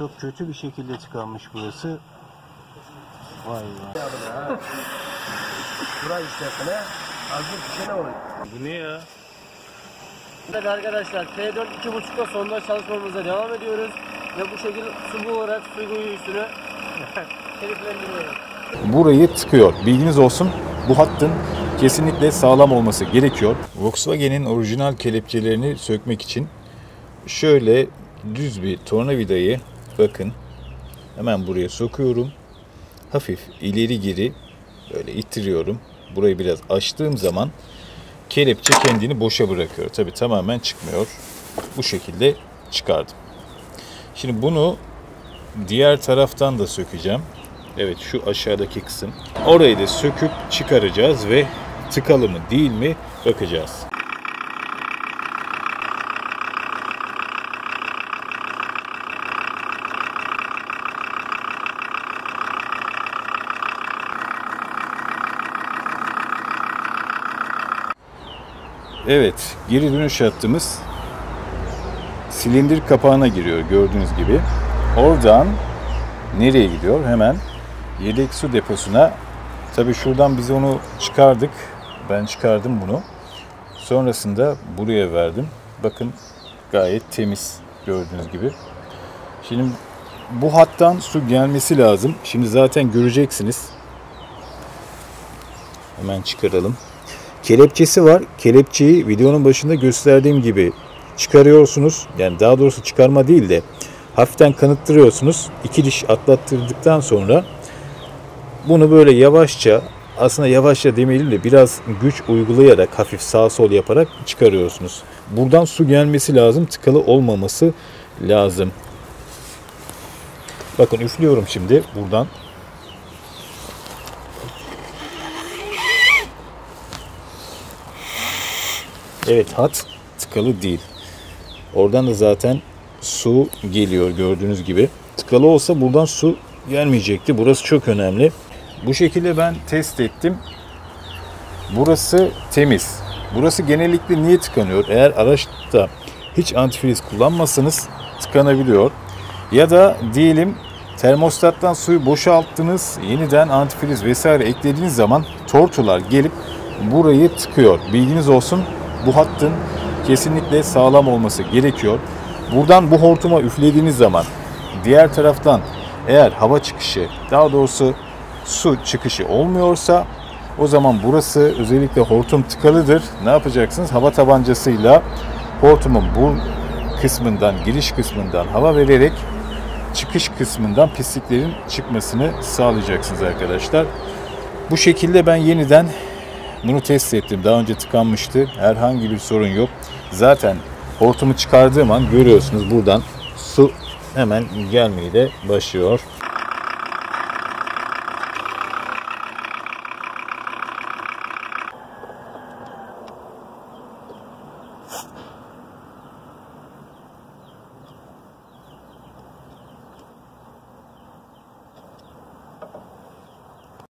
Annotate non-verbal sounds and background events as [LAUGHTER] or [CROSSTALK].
Çok kötü bir şekilde tıkanmış burası. Vay vay. Burayı istersen ha. Az bir şey ne oluyor? Bu ne ya? Evet arkadaşlar T4 2.5'da sondaj çalışmamıza devam ediyoruz. Ve bu şekilde su bularak su kuyusunu [LAUGHS] keyiflendiriyoruz. burayı tıkıyor. Bilginiz olsun bu hattın kesinlikle sağlam olması gerekiyor. Volkswagen'in orijinal kelepçelerini sökmek için şöyle düz bir tornavidayı bakın hemen buraya sokuyorum. Hafif ileri geri böyle ittiriyorum. Burayı biraz açtığım zaman kelepçe kendini boşa bırakıyor. Tabi tamamen çıkmıyor. Bu şekilde çıkardım. Şimdi bunu diğer taraftan da sökeceğim. Evet şu aşağıdaki kısım. Orayı da söküp çıkaracağız ve tıkalı mı değil mi bakacağız. Evet, geri dönüş hattımız silindir kapağına giriyor gördüğünüz gibi. Oradan nereye gidiyor? Hemen yedek su deposuna. Tabii şuradan biz onu çıkardık. Ben çıkardım bunu. Sonrasında buraya verdim. Bakın gayet temiz gördüğünüz gibi. Şimdi bu hattan su gelmesi lazım. Şimdi zaten göreceksiniz. Hemen çıkaralım. Kelepçesi var. Kelepçeyi videonun başında gösterdiğim gibi çıkarıyorsunuz. Yani daha doğrusu çıkarma değil de hafiften kanıttırıyorsunuz. İki diş atlattırdıktan sonra bunu böyle yavaşça aslında yavaşça demeyelim de biraz güç uygulayarak hafif sağ sol yaparak çıkarıyorsunuz. Buradan su gelmesi lazım. Tıkalı olmaması lazım. Bakın üflüyorum şimdi buradan. Evet hat tıkalı değil. Oradan da zaten su geliyor gördüğünüz gibi. Tıkalı olsa buradan su gelmeyecekti. Burası çok önemli. Bu şekilde ben test ettim. Burası temiz. Burası genellikle niye tıkanıyor? Eğer araçta hiç antifriz kullanmasanız tıkanabiliyor. Ya da diyelim termostattan suyu boşalttınız, yeniden antifriz vesaire eklediğiniz zaman tortular gelip burayı tıkıyor. Bilginiz olsun bu hattın kesinlikle sağlam olması gerekiyor. Buradan bu hortuma üflediğiniz zaman diğer taraftan eğer hava çıkışı daha doğrusu su çıkışı olmuyorsa o zaman burası özellikle hortum tıkalıdır. Ne yapacaksınız? Hava tabancasıyla hortumun bu kısmından, giriş kısmından hava vererek çıkış kısmından pisliklerin çıkmasını sağlayacaksınız arkadaşlar. Bu şekilde ben yeniden bunu test ettim. Daha önce tıkanmıştı. Herhangi bir sorun yok. Zaten hortumu çıkardığım an görüyorsunuz buradan su hemen gelmeye de başlıyor.